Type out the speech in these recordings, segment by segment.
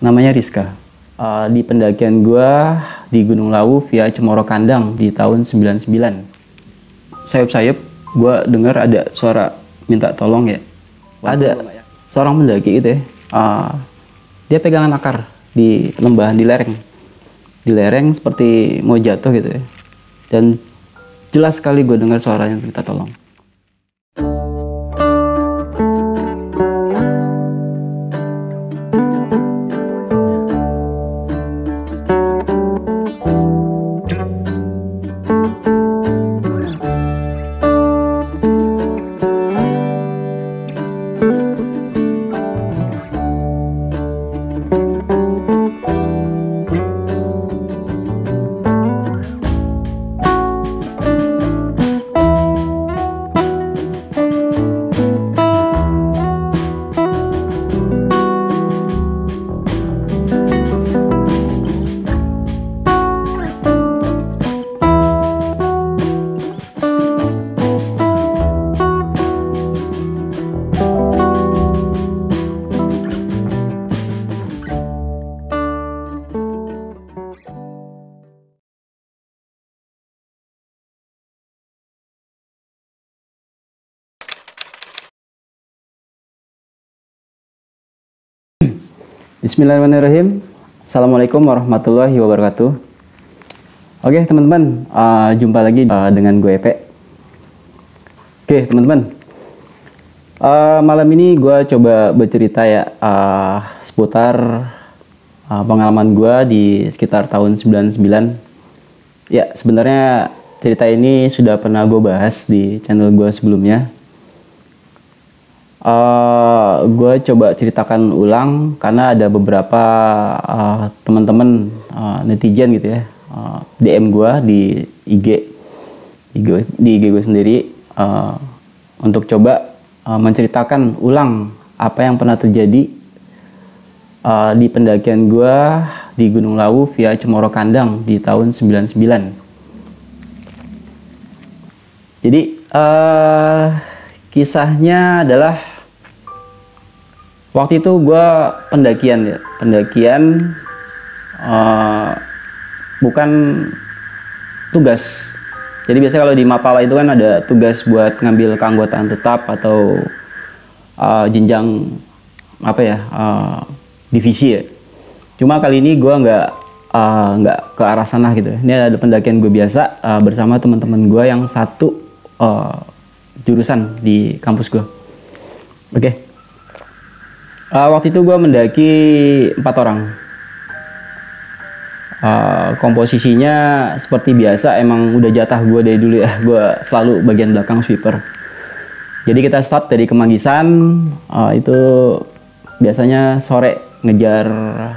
namanya Rizka. Uh, di pendakian gua di Gunung Lawu via Cemoro Kandang di tahun 99. Sayup-sayup gua dengar ada suara minta tolong ya. Ada seorang pendaki gitu ya. Uh, dia pegangan akar di lembah di lereng. Di lereng seperti mau jatuh gitu ya. Dan jelas sekali gue dengar suaranya minta tolong. Bismillahirrahmanirrahim. Assalamualaikum warahmatullahi wabarakatuh. Oke teman-teman, uh, jumpa lagi uh, dengan gue Epe. Oke teman-teman, uh, malam ini gue coba bercerita ya uh, seputar uh, pengalaman gue di sekitar tahun 99. Ya sebenarnya cerita ini sudah pernah gue bahas di channel gue sebelumnya uh, gue coba ceritakan ulang karena ada beberapa uh, teman-teman uh, netizen gitu ya uh, DM gue di IG IG di IG gue sendiri uh, untuk coba uh, menceritakan ulang apa yang pernah terjadi uh, di pendakian gue di Gunung Lawu via Cemoro Kandang di tahun 99 jadi uh, kisahnya adalah waktu itu gue pendakian ya pendakian uh, bukan tugas. Jadi biasanya kalau di Mapala itu kan ada tugas buat ngambil keanggotaan tetap atau uh, jenjang apa ya uh, divisi ya. Cuma kali ini gue nggak nggak uh, ke arah sana gitu. Ini ada pendakian gue biasa uh, bersama teman-teman gue yang satu uh, jurusan di kampus gue oke? okay. Uh, waktu itu gue mendaki empat orang. Uh, komposisinya seperti biasa emang udah jatah gue dari dulu ya. Gue selalu bagian belakang sweeper. Jadi kita start dari Kemanggisan. Uh, itu biasanya sore ngejar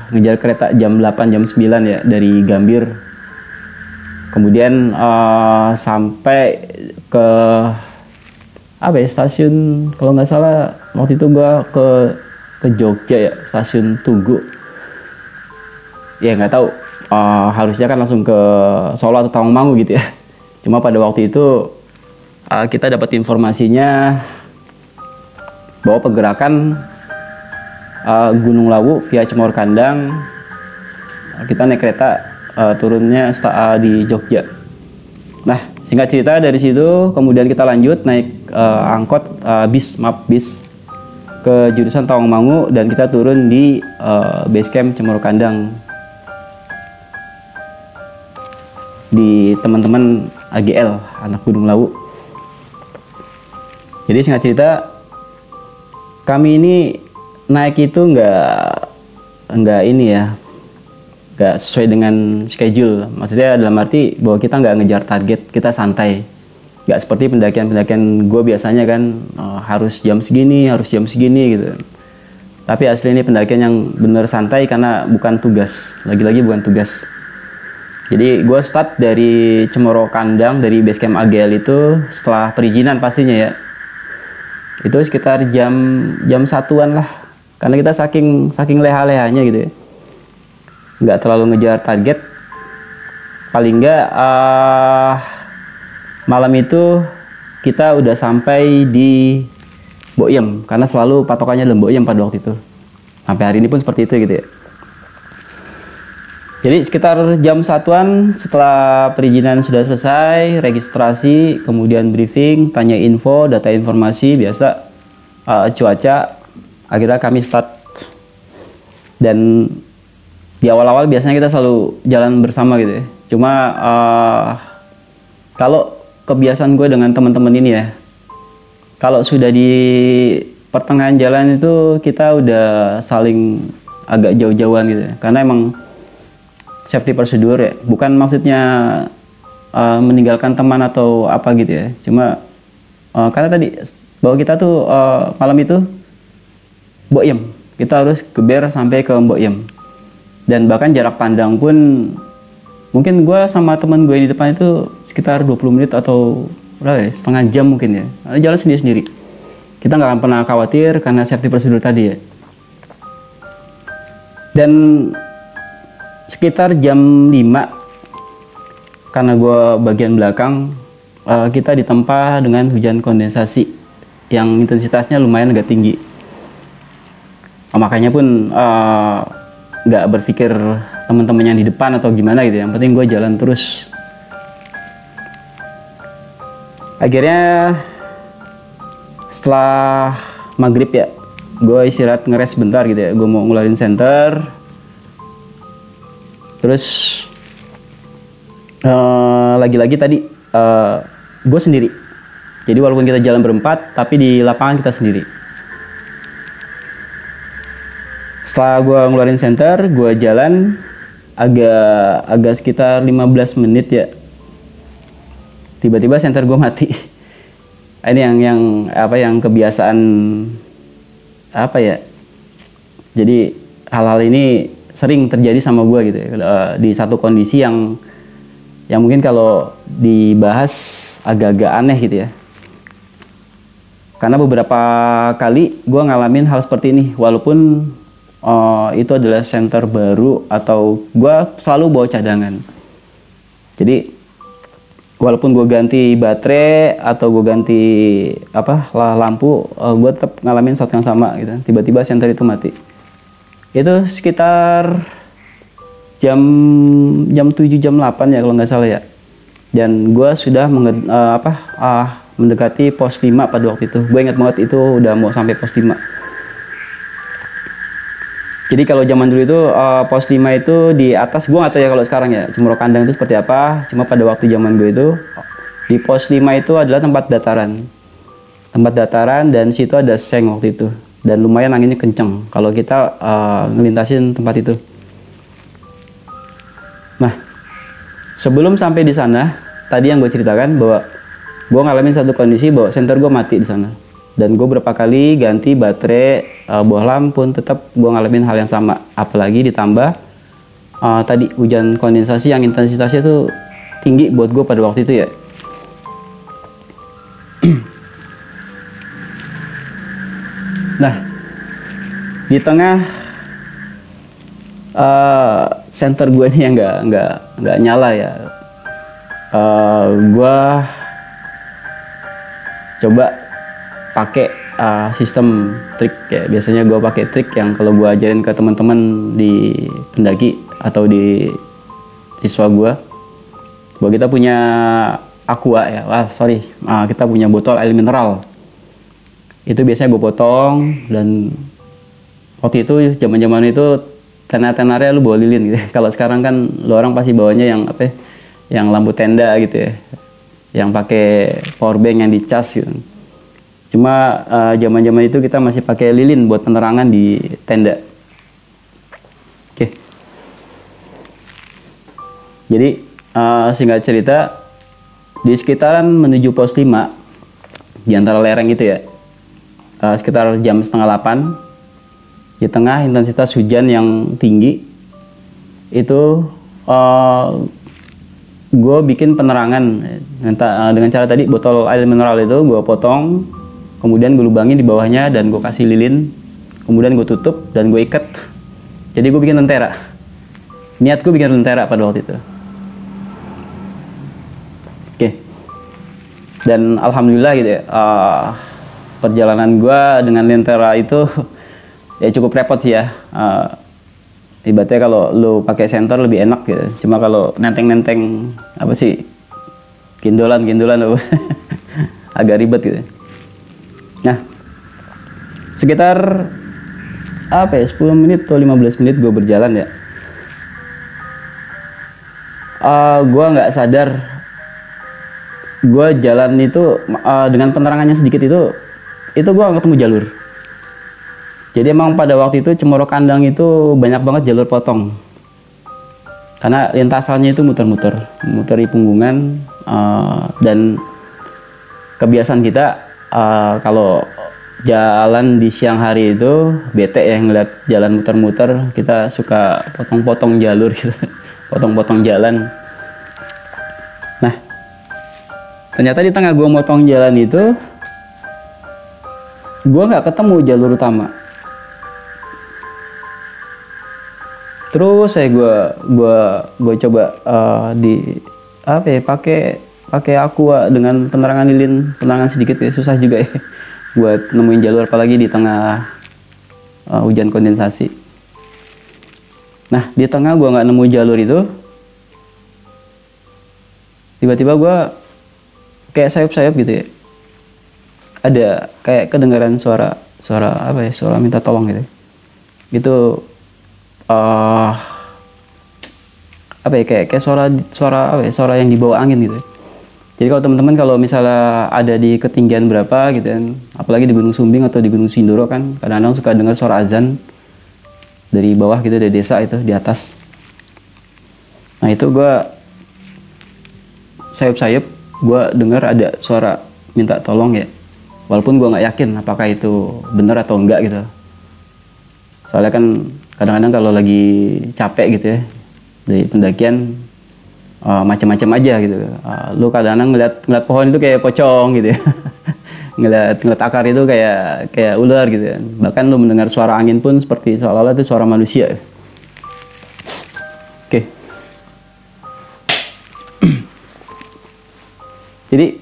ngejar kereta jam 8 jam 9 ya dari Gambir. Kemudian uh, sampai ke apa ya stasiun kalau nggak salah waktu itu gue ke ke Jogja ya stasiun Tugu. Ya nggak tahu. Uh, harusnya kan langsung ke Solo atau Tawangmangu gitu ya. Cuma pada waktu itu uh, kita dapat informasinya bahwa pergerakan uh, Gunung Lawu via Cemor Kandang kita naik kereta uh, turunnya uh, di Jogja. Nah singkat cerita dari situ kemudian kita lanjut naik uh, angkot uh, bis map bis ke jurusan Tawangmangu dan kita turun di uh, base camp Cemoro Kandang di teman-teman AGL anak Gunung Lawu. Jadi singkat cerita kami ini naik itu nggak nggak ini ya nggak sesuai dengan schedule. Maksudnya dalam arti bahwa kita nggak ngejar target, kita santai nggak seperti pendakian-pendakian gue biasanya kan uh, harus jam segini harus jam segini gitu. Tapi asli ini pendakian yang bener santai karena bukan tugas. Lagi-lagi bukan tugas. Jadi gue start dari Cemoro Kandang dari base camp AGL itu setelah perizinan pastinya ya. Itu sekitar jam jam satuan lah. Karena kita saking saking leha-lehanya gitu ya. Nggak terlalu ngejar target. Paling nggak uh, malam itu kita udah sampai di Boyem karena selalu patokannya dalam Boyem pada waktu itu sampai hari ini pun seperti itu gitu ya Jadi sekitar jam satuan setelah perizinan sudah selesai, registrasi, kemudian briefing, tanya info, data informasi biasa, uh, cuaca, akhirnya kami start. Dan di awal-awal biasanya kita selalu jalan bersama gitu ya. Cuma uh, kalau kebiasaan gue dengan teman-teman ini ya, kalau sudah di pertengahan jalan itu kita udah saling agak jauh-jauhan gitu ya. Karena emang safety prosedur ya. Bukan maksudnya uh, meninggalkan teman atau apa gitu ya. Cuma uh, karena tadi bahwa kita tuh uh, malam itu boyem kita harus geber sampai ke boyem dan bahkan jarak pandang pun mungkin gue sama teman gue di depan itu sekitar 20 menit atau berapa ya, setengah jam mungkin ya. Karena jalan sendiri-sendiri. Kita nggak akan pernah khawatir karena safety prosedur tadi ya. Dan sekitar jam 5 karena gue bagian belakang uh, kita ditempa dengan hujan kondensasi yang intensitasnya lumayan agak tinggi. Uh, makanya pun uh, nggak uh, berpikir teman-teman di depan atau gimana gitu yang penting gue jalan terus akhirnya setelah maghrib ya gue istirahat ngeres bentar gitu ya. Gue mau ngeluarin center terus uh, lagi-lagi tadi uh, eh, gue sendiri. Jadi walaupun kita jalan berempat tapi di lapangan kita sendiri. Setelah gue ngeluarin center gue jalan agak agak sekitar 15 menit ya tiba-tiba center gue mati. Ini yang yang apa yang kebiasaan apa ya? Jadi hal-hal ini sering terjadi sama gue gitu ya, eh, di satu kondisi yang yang mungkin kalau dibahas agak-agak aneh gitu ya. Karena beberapa kali gue ngalamin hal seperti ini. Walaupun uh, itu adalah center baru atau gue selalu bawa cadangan. Jadi walaupun gue ganti baterai atau gue ganti apa lah lampu uh, eh, gue tetap ngalamin sesuatu yang sama gitu. Tiba-tiba center itu mati. Itu sekitar jam jam 7 jam 8 ya kalau nggak salah ya. Dan gue sudah menge, uh, apa uh, mendekati pos 5 pada waktu itu. Gue ingat banget itu udah mau sampai pos 5 jadi kalau zaman dulu itu uh, pos 5 itu di atas gue nggak tahu ya kalau sekarang ya Cemoro Kandang itu seperti apa cuma pada waktu zaman gue itu di pos 5 itu adalah tempat dataran tempat dataran dan situ ada seng waktu itu dan lumayan anginnya kenceng kalau kita uh, ngelintasin tempat itu. Nah, sebelum sampai di sana, tadi yang gue ceritakan bahwa gue ngalamin satu kondisi bahwa senter gue mati di sana. Dan gue berapa kali ganti baterai, uh, buah lampu, tetap gue ngalamin hal yang sama. Apalagi ditambah uh, tadi hujan kondensasi yang intensitasnya itu tinggi buat gue pada waktu itu ya. Nah, di tengah uh, center gue ini yang nggak nggak nggak nyala ya, uh, gue coba pakai uh, sistem trik. Ya. Biasanya gue pakai trik yang kalau gue ajarin ke teman-teman di pendaki atau di siswa gue, bahwa kita punya aqua ya, wah sorry, uh, kita punya botol air mineral. Itu biasanya gue potong dan waktu itu zaman zaman itu tenar-tenarnya lu bawa lilin gitu. Kalau sekarang kan lu orang pasti bawanya yang apa ya, yang lampu tenda gitu ya. Yang pakai power bank yang dicas gitu cuma uh, zaman-zaman itu kita masih pakai lilin buat penerangan di tenda. Oke. Jadi uh, singkat cerita di sekitaran menuju pos 5 di antara lereng itu ya uh, sekitar jam setengah 8 di tengah intensitas hujan yang tinggi itu uh, eh, gue bikin penerangan. Uh, dengan cara tadi botol air mineral itu gue potong kemudian gue lubangi di bawahnya dan gue kasih lilin. Kemudian gue tutup dan gue ikat. Jadi gue bikin tentera niat gue bikin tentera pada waktu itu. Oke. Dan alhamdulillah gitu ya uh, perjalanan gue dengan lentera itu ya cukup repot sih ya. Uh, ibaratnya kalau lu pakai senter lebih enak gitu. Cuma kalau nenteng-nenteng apa sih gindolan gindolan agak ribet gitu sekitar apa ya 10 menit atau 15 menit gue berjalan ya. Uh, gue nggak sadar. Gue jalan itu uh, dengan penerangannya sedikit itu itu gue ketemu jalur. Jadi emang pada waktu itu Cemoro Kandang itu banyak banget jalur potong. Karena lintasannya itu muter-muter muter di punggungan uh, dan kebiasaan kita uh, kalau jalan di siang hari itu bete ya ngeliat jalan muter-muter kita suka potong-potong jalur gitu. Potong-potong jalan. Nah ternyata di tengah gue motong jalan itu gue nggak ketemu jalur utama. Terus saya gue gue gue coba uh, di apa ya pakai pakai aqua dengan penerangan lilin penerangan sedikit ya susah juga ya buat nemuin jalur apalagi di tengah uh, hujan kondensasi Nah, di tengah gue nggak nemu jalur itu, tiba-tiba gue kayak sayup-sayup gitu ya. Ada kayak kedengaran suara suara apa ya? Suara minta tolong gitu. Itu uh, apa ya kayak kayak suara suara apa ya? Suara yang dibawa angin gitu. Jadi kalau teman-teman kalau misalnya ada di ketinggian berapa gitu kan, apalagi di Gunung Sumbing atau di Gunung Sindoro kan, kadang-kadang suka dengar suara azan dari bawah gitu dari desa itu di atas. Nah itu gue sayup-sayup gue dengar ada suara minta tolong ya. Walaupun gue nggak yakin apakah itu benar atau enggak gitu. Soalnya kan kadang-kadang kalau lagi capek gitu ya dari pendakian uh, macam-macam aja gitu uh, lu kadang-kadang ngeliat ngeliat pohon itu kayak pocong gitu ya ngeliat ngeliat akar itu kayak kayak ular gitu kan. Bahkan lu mendengar suara angin pun seperti seolah-olah itu suara manusia. Oke. Jadi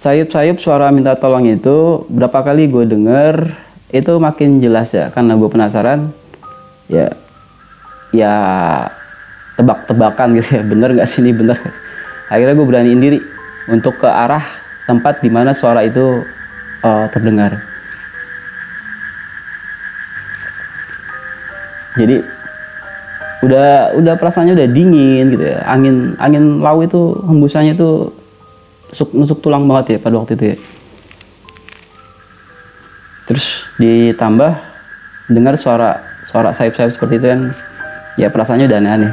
sayup-sayup suara minta tolong itu berapa kali gue denger itu makin jelas ya karena gue penasaran ya ya tebak-tebakan gitu ya bener nggak sih ini bener akhirnya gue beraniin diri untuk ke arah tempat di mana suara itu uh, terdengar. Jadi udah udah perasaannya udah dingin gitu ya. Angin angin lau itu hembusannya itu nusuk, nusuk tulang banget ya pada waktu itu ya. Terus ditambah dengar suara suara sayap-sayap seperti itu kan ya perasaannya udah aneh-aneh.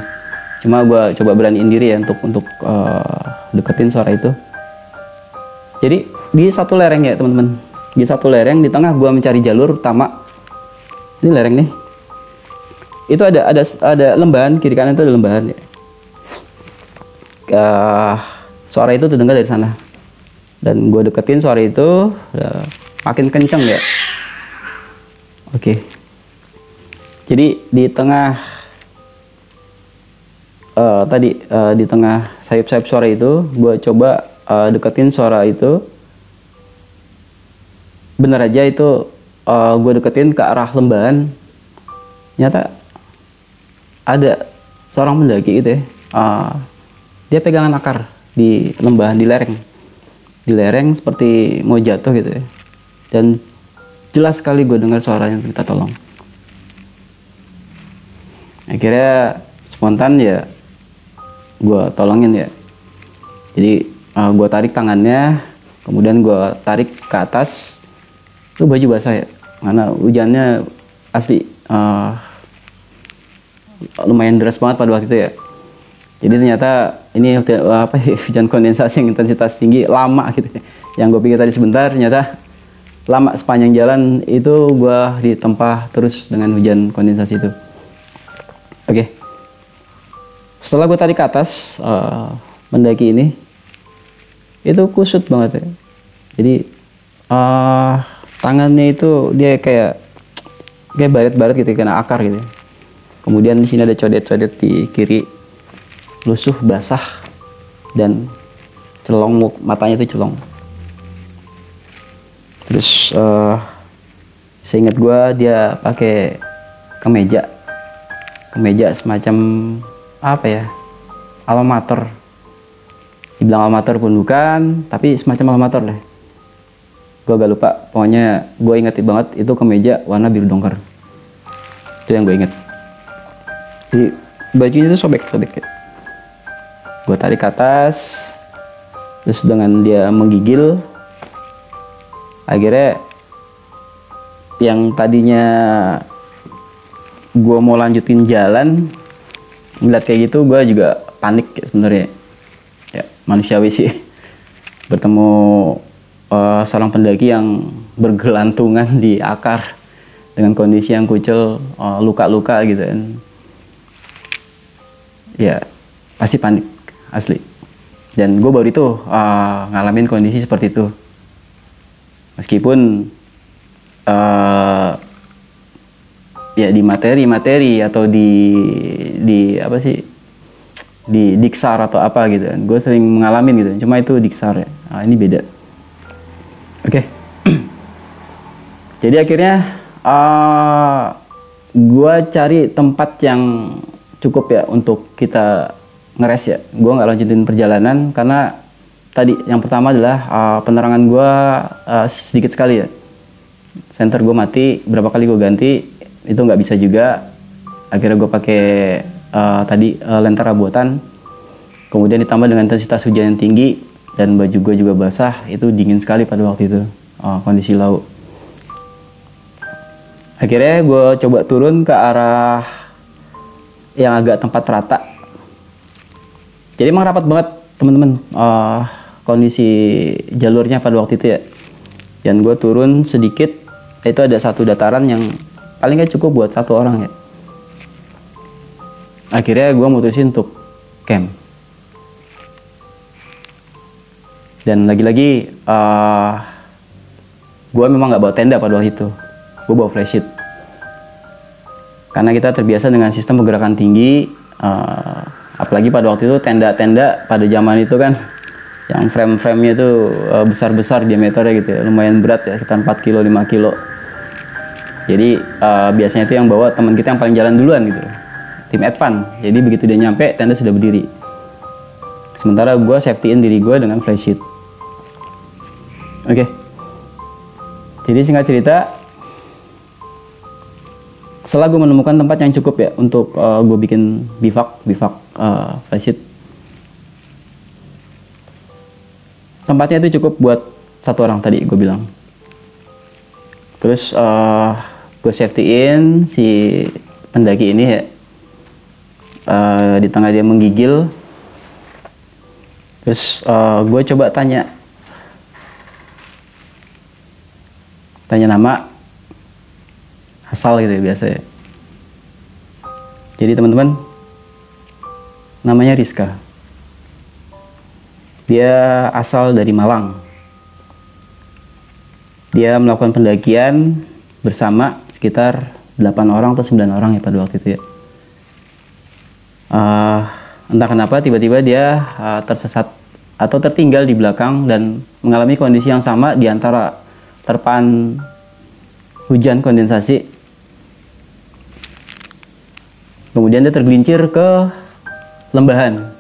Cuma gue coba beraniin diri ya untuk untuk uh, deketin suara itu. Jadi di satu lereng ya teman-teman. Di satu lereng di tengah gua mencari jalur utama. Ini lereng nih. Itu ada ada ada lembahan kiri kanan itu ada lembahan ya. Uh, suara itu terdengar dari sana. Dan gue deketin suara itu uh, makin kenceng ya. Oke. Okay. jadi di tengah uh, tadi uh, di tengah sayap-sayap suara itu gue coba uh, deketin suara itu. Bener aja itu uh, gue deketin ke arah lembahan nyata ada seorang pendaki gitu ya uh, dia pegangan akar di lembahan di lereng. Di lereng seperti mau jatuh gitu ya. Dan jelas sekali gue dengar suaranya minta tolong. Akhirnya spontan ya gue tolongin ya jadi uh, eh, gue tarik tangannya kemudian gue tarik ke atas itu baju basah ya karena hujannya asli uh, lumayan deras banget pada waktu itu ya jadi ternyata ini apa hujan kondensasi yang intensitas tinggi lama gitu ya. yang gue pikir tadi sebentar ternyata lama sepanjang jalan itu gue ditempa terus dengan hujan kondensasi itu oke okay. Setelah gue tarik ke atas uh, mendaki ini itu kusut banget ya. Jadi uh, tangannya itu dia kayak kayak baret-baret gitu kena akar gitu kemudian di sini ada codet-codet di kiri lusuh basah dan celong matanya itu celong. Terus uh, seingat gue dia pakai kemeja. Kemeja semacam apa ya alamater dibilang alamater pun bukan tapi semacam alamater deh. Gue gak lupa pokoknya gue inget banget itu kemeja warna biru dongker. Itu yang gue inget jadi bajunya itu sobek sobek. Ya gue tarik ke atas terus dengan dia menggigil akhirnya yang tadinya gue mau lanjutin jalan ngeliat kayak gitu gue juga panik ya sebenarnya. Ya manusiawi sih. Bertemu uh, seorang pendaki yang bergelantungan di akar dengan kondisi yang kucel luka luka-luka gitu kan. Ya pasti panik asli. Dan gue baru itu uh, ngalamin kondisi seperti itu. Meskipun uh, ya di materi-materi atau di di apa sih di diksar atau apa gitu kan. Gue sering mengalami gitu. Cuma itu diksar ya. Nah, ini beda. Oke. Okay. jadi akhirnya uh, eh, gue cari tempat yang cukup ya untuk kita ngeres ya. Gue nggak lanjutin perjalanan karena tadi yang pertama adalah uh, penerangan gue uh, sedikit sekali ya. Center gue mati berapa kali gue ganti itu nggak bisa juga. Akhirnya gue pakai uh, tadi uh, lentera buatan kemudian ditambah dengan intensitas hujan yang tinggi dan baju gue juga basah itu dingin sekali pada waktu itu. Uh, kondisi laut. Akhirnya gue coba turun ke arah yang agak tempat rata. Jadi emang rapat banget teman-teman. Uh, kondisi jalurnya pada waktu itu ya. Dan gue turun sedikit itu ada satu dataran yang paling gak cukup buat satu orang ya akhirnya gue mutusin untuk camp. Dan lagi-lagi uh, eh, gue memang nggak bawa tenda pada waktu itu. Gue bawa flysheet karena kita terbiasa dengan sistem pergerakan tinggi uh, apalagi pada waktu itu tenda-tenda pada zaman itu kan yang frame-framenya itu uh, besar-besar diameternya gitu ya, lumayan berat ya sekitar 4 kilo 5 kilo. Jadi uh, biasanya itu yang bawa teman kita yang paling jalan duluan gitu tim advance. Jadi begitu dia nyampe tenda sudah berdiri. Sementara gue safetyin diri gue dengan flash sheet. Oke. Okay. jadi singkat cerita setelah gue menemukan tempat yang cukup ya untuk uh, gue bikin bivak bivak uh, flash sheet. Tempatnya itu cukup buat satu orang tadi gue bilang. Terus uh, gue safetyin si pendaki ini ya uh, di tengah dia menggigil terus uh, gue coba tanya tanya nama asal gitu ya, biasa ya. Jadi teman-teman, namanya Rizka. Dia asal dari Malang. Dia melakukan pendakian bersama sekitar 8 orang atau 9 orang ya pada waktu itu ya. Uh, entah kenapa tiba-tiba dia uh, tersesat atau tertinggal di belakang dan mengalami kondisi yang sama di antara terpaan hujan kondensasi Kemudian dia tergelincir ke lembahan.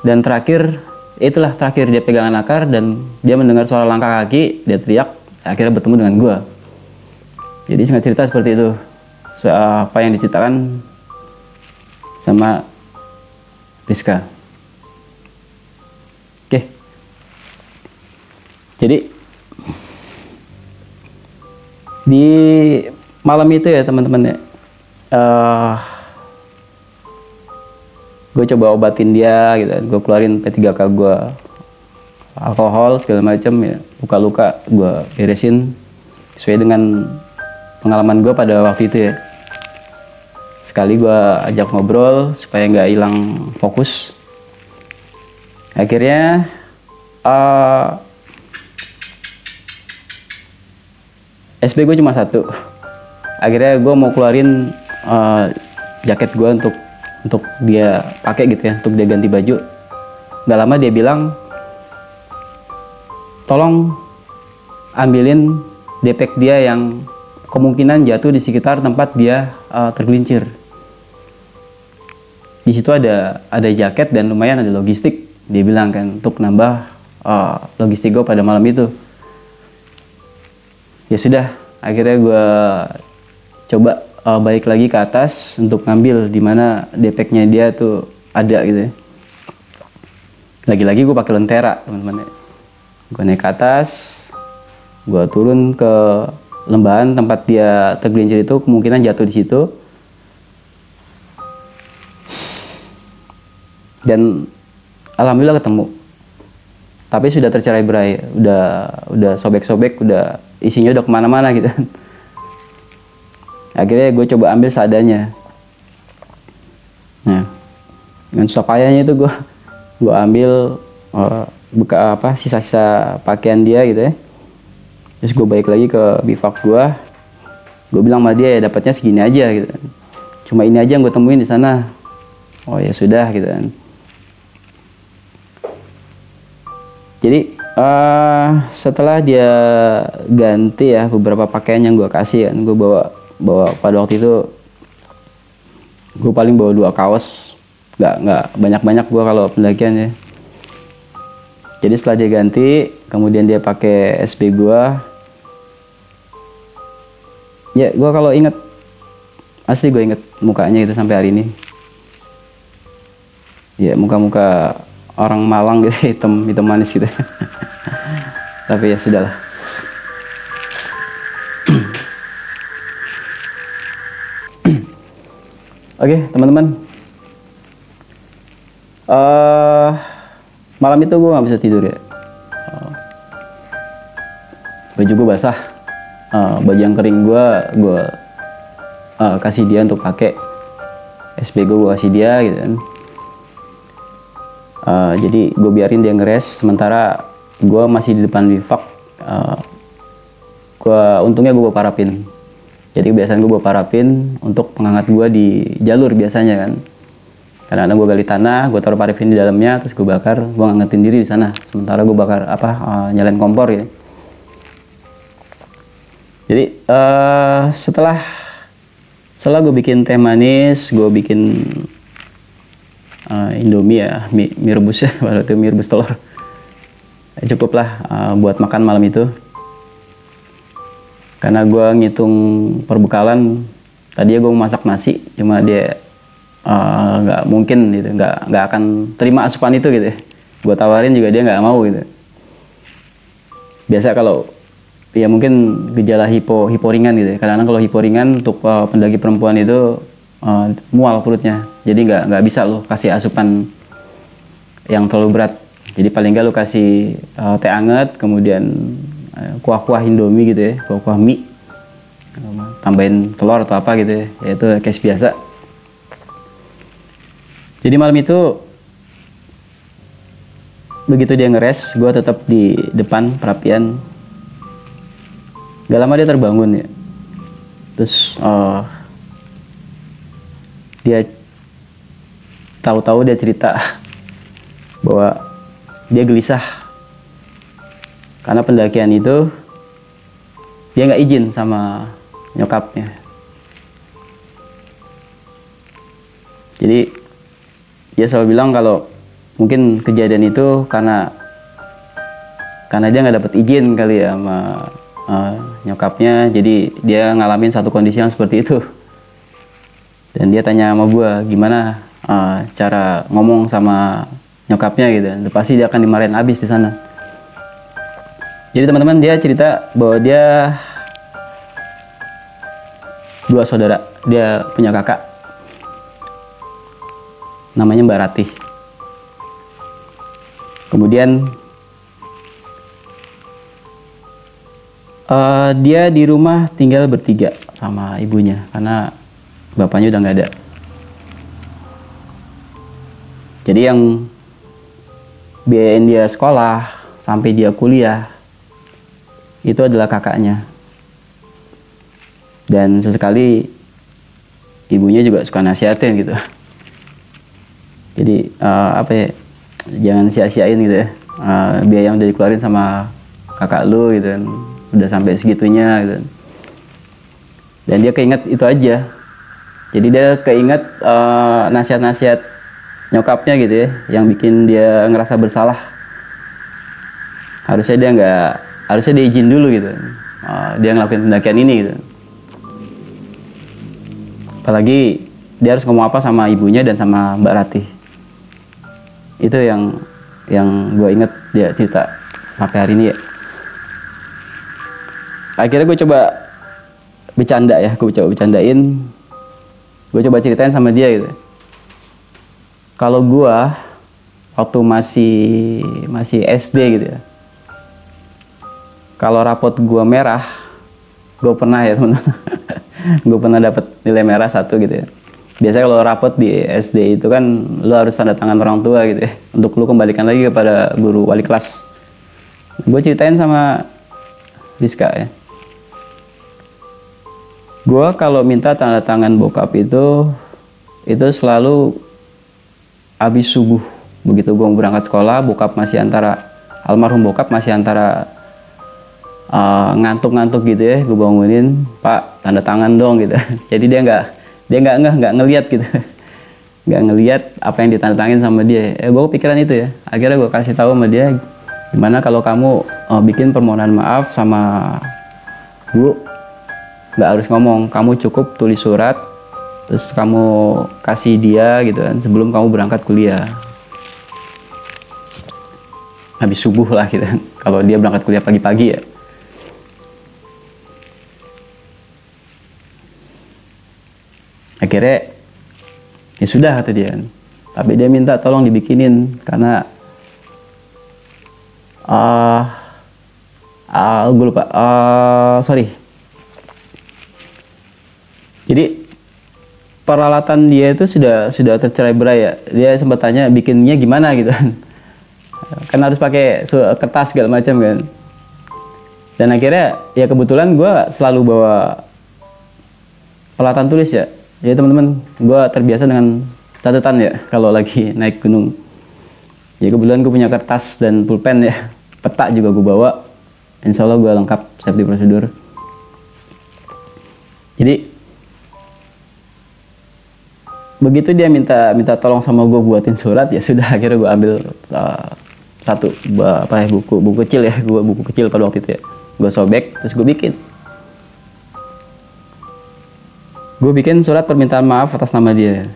Dan terakhir, itulah terakhir dia pegangan akar dan dia mendengar suara langkah kaki, dia teriak, akhirnya bertemu dengan gua. Jadi singkat cerita seperti itu. Apa yang diceritakan sama Rizka. Oke. Jadi di malam itu ya teman-teman ya uh, eh, gue coba obatin dia gitu gue keluarin P3K gue alkohol segala macam ya luka-luka gue beresin sesuai dengan pengalaman gue pada waktu itu ya sekali gue ajak ngobrol supaya nggak hilang fokus. Akhirnya uh, eh, SB gue cuma satu. Akhirnya gue mau keluarin uh, jaket gue untuk untuk dia pakai gitu ya untuk dia ganti baju. Nggak lama dia bilang tolong ambilin depek dia yang kemungkinan jatuh di sekitar tempat dia uh, tergelincir di situ ada ada jaket dan lumayan ada logistik. Dia bilang kan untuk nambah uh, logistik gue pada malam itu. Ya sudah akhirnya gue coba uh, balik lagi ke atas untuk ngambil di mana depeknya dia tuh ada gitu ya. Lagi-lagi gue pakai lentera teman-teman gue naik ke atas gue turun ke lembahan tempat dia tergelincir itu kemungkinan jatuh di situ dan alhamdulillah ketemu. Tapi sudah tercerai berai udah udah sobek-sobek udah isinya udah ke mana-mana gitu. Akhirnya gue coba ambil seadanya. Nah dengan susah payahnya itu gue gue ambil uh, buka apa sisa-sisa pakaian dia gitu ya. Terus gue balik lagi ke bivak gue gue bilang sama dia ya dapatnya segini aja gitu cuma ini aja yang gue temuin di sana. Oh ya sudah gitu kan jadi uh, setelah dia ganti ya beberapa pakaian yang gue kasih kan gue bawa bawa pada waktu itu gue paling bawa dua kaos. Nggak nggak banyak banyak gue kalau pendakian ya. Jadi setelah dia ganti kemudian dia pakai SB gue ya gue kalau inget asli gue inget mukanya itu sampai hari ini. Ya muka-muka orang Malang gitu hitam hitam manis gitu. Tapi ya sudahlah Oke, okay, teman-teman. Uh, malam itu gue nggak bisa tidur ya. Uh, baju gue basah. Uh, baju yang kering gue gue uh, kasih dia untuk pakai. SB gue kasih dia gitu kan uh, jadi gue biarin dia ngeres sementara gue masih di depan bivak uh, gue untungnya gue bawa parafin jadi kebiasaan gue bawa parafin untuk penghangat gue di jalur biasanya kan. Karena gue gali tanah gue taruh parafin di dalamnya terus gue bakar gue ngangetin diri di sana. Sementara gue bakar apa uh, nyalain kompor gitu jadi uh, setelah setelah gue bikin teh manis, gue bikin uh, Indomie ya, mie, mie rebus ya, waktu itu mie rebus telur. Ya, cukup lah uh, buat makan malam itu. Karena gue ngitung perbekalan, tadi gue masak nasi, cuma dia nggak uh, mungkin gitu, nggak nggak akan terima asupan itu gitu. Gue tawarin juga dia nggak mau gitu. Biasa kalau ya mungkin gejala hipo hiporingan gitu ya. Kadang-kadang kalau hiporingan untuk uh, pendaki perempuan itu uh, mual perutnya. Jadi nggak nggak bisa lo kasih asupan yang terlalu berat. Jadi paling nggak lo kasih uh, teh anget, kemudian uh, kuah-kuah Indomie gitu ya, kuah-kuah mie. Tambahin telur atau apa gitu ya. ya itu case biasa. Jadi malam itu begitu dia ngeres, gue tetap di depan perapian gak lama dia terbangun ya terus uh, dia tahu-tahu dia cerita bahwa dia gelisah. Karena pendakian itu dia nggak izin sama nyokapnya. Jadi dia selalu bilang kalau mungkin kejadian itu karena karena dia nggak dapat izin kali ya sama uh, nyokapnya. Jadi dia ngalamin satu kondisi yang seperti itu. Dan dia tanya sama gue gimana uh, cara ngomong sama nyokapnya gitu. Dan pasti dia akan dimarahin abis di sana. Jadi teman-teman dia cerita bahwa dia dua saudara. Dia punya kakak. Namanya Mbak Ratih. Kemudian Uh, dia di rumah tinggal bertiga sama ibunya. Karena bapaknya udah nggak ada. Jadi yang biayain dia sekolah sampai dia kuliah itu adalah kakaknya. Dan sesekali ibunya juga suka nasihatin gitu. Jadi uh, apa ya? Jangan sia-siain gitu ya. Uh, biaya yang udah dikeluarin sama kakak lu gitu kan udah sampai segitunya gitu. dan dia keinget itu aja jadi dia keinget eh, nasihat-nasihat nyokapnya gitu ya yang bikin dia ngerasa bersalah. Harusnya dia nggak harusnya dia izin dulu gitu. Uh, dia ngelakuin pendakian ini gitu. Apalagi dia harus ngomong apa sama ibunya dan sama Mbak Ratih. Itu yang yang gue inget dia cerita sampai hari ini ya. Akhirnya gue coba bercanda ya gue coba bercandain. Gue coba ceritain sama dia gitu kalau gue waktu masih masih SD gitu ya kalau rapot gue merah gue pernah ya teman gue pernah dapat nilai merah satu gitu ya. Biasanya kalau rapot di SD itu kan lo harus tanda tangan orang tua gitu ya untuk lo kembalikan lagi kepada guru wali kelas. Gue ceritain sama Rizka ya. Gue kalau minta tanda tangan bokap itu itu selalu habis subuh. Begitu gue berangkat sekolah bokap masih antara almarhum bokap masih antara eh, ngantuk-ngantuk gitu ya gue bangunin pak tanda tangan dong gitu. Jadi dia nggak dia nggak nggak nggak ngelihat gitu. Nggak ngelihat apa yang ditandatangin sama dia. Eh gue pikiran itu ya. Akhirnya gue kasih tahu sama dia gimana kalau kamu uh, bikin permohonan maaf sama bu nggak harus ngomong. Kamu cukup tulis surat terus kamu kasih dia gitu kan sebelum kamu berangkat kuliah. Habis subuh lah gitu. Kan kalau dia berangkat kuliah pagi-pagi ya. Akhirnya ya sudah kata dia tapi dia minta tolong dibikinin karena uh, uh, gue lupa uh, sorry. Jadi peralatan dia itu sudah sudah tercerai berai ya. Dia sempat tanya bikinnya gimana? gitu kan. Kan harus pakai kertas segala macam kan. Dan akhirnya ya kebetulan gue selalu bawa peralatan tulis ya. Ya teman-teman gue terbiasa dengan catatan ya kalau lagi naik gunung. Ya kebetulan gue punya kertas dan pulpen ya. Peta juga gue bawa. Insya Allah gue lengkap safety prosedur jadi begitu dia minta minta tolong sama gue buatin surat ya sudah akhirnya gue ambil uh, satu apa ya buku buku kecil ya gue buku kecil pada waktu itu ya. Gue sobek terus gue bikin. Gue bikin surat permintaan maaf atas nama dia.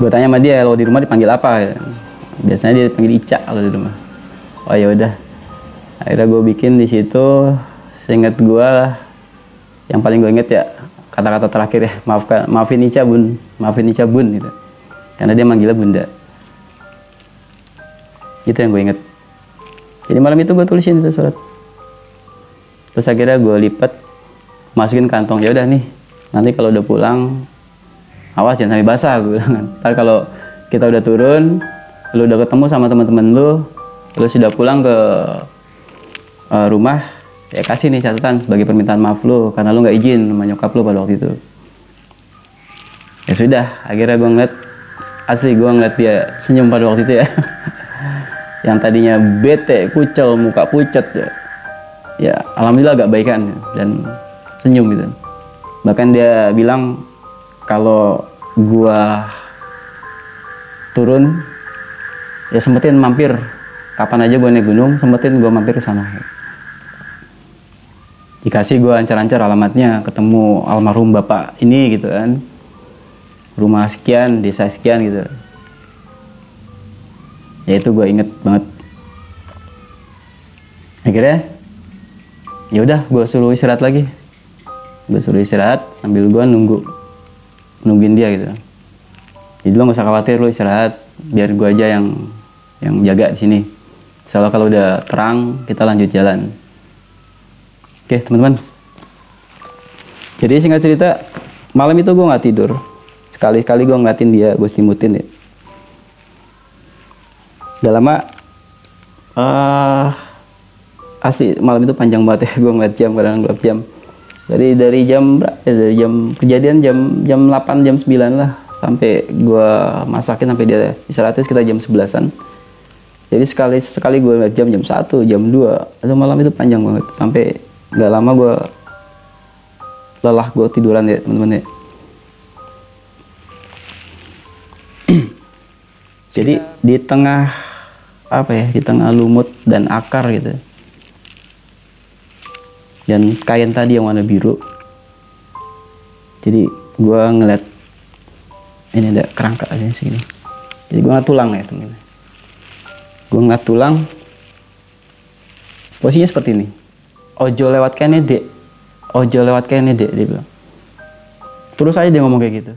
Gue tanya sama dia lo di rumah dipanggil apa? Ya. biasanya dia dipanggil Ica kalau di rumah. Oh ya udah. Akhirnya gue bikin di situ. Seingat gue yang paling gue inget ya kata-kata terakhir ya maafkan maafin Ica bun maafin Ica bun gitu. Karena dia manggilnya bunda. Itu yang gue inget jadi malam itu gue tulisin itu surat. Terus akhirnya gue lipat masukin kantong ya udah nih nanti kalau udah pulang awas jangan sampai basah gue bilang kan. Ntar kalau kita udah turun lu udah ketemu sama teman-teman lu lu sudah pulang ke uh, rumah ya kasih nih catatan sebagai permintaan maaf lu karena lu nggak izin sama nyokap lu pada waktu itu. Ya sudah akhirnya gue ngeliat asli gue ngeliat dia senyum pada waktu itu ya. Yang tadinya bete kucel muka pucat ya. Ya alhamdulillah agak baikan dan senyum gitu. Bahkan dia bilang kalau gua turun ya sempetin mampir. Kapan aja gua naik gunung sempetin gua mampir ke sana dikasih gua ancar-ancar alamatnya ketemu almarhum bapak ini gitu kan. Rumah sekian desa sekian gitu. Ya itu gua inget banget. Akhirnya ya udah gue suruh istirahat lagi. Gue suruh istirahat sambil gue nunggu nungguin dia gitu. Jadi lo gak usah khawatir lo istirahat biar gue aja yang yang jaga di sini. Soalnya kalau udah terang kita lanjut jalan oke teman-teman. Jadi singkat cerita malam itu gue nggak tidur. Sekali-kali gue ngeliatin dia gue simutin ya gak lama uh, asli malam itu panjang banget ya gue ngeliat jam kadang ngeliat jam. Dari dari jam ya, dari jam kejadian jam jam 8 jam 9 lah sampai gue masakin sampai dia istirahat kita jam 11an jadi sekali sekali gue ngeliat jam jam 1 jam 2 itu malam itu panjang banget sampai nggak lama gue lelah gue tiduran ya teman-teman ya. Jadi iya. di tengah apa ya di tengah lumut dan akar gitu. Dan kain tadi yang warna biru. Jadi gue ngeliat ini ada kerangka aja sini. Jadi gue ngeliat tulang ya temen gue ngeliat tulang posisinya seperti ini ojo lewat kene dek ojo lewat kene dek dia bilang. Terus aja dia ngomong kayak gitu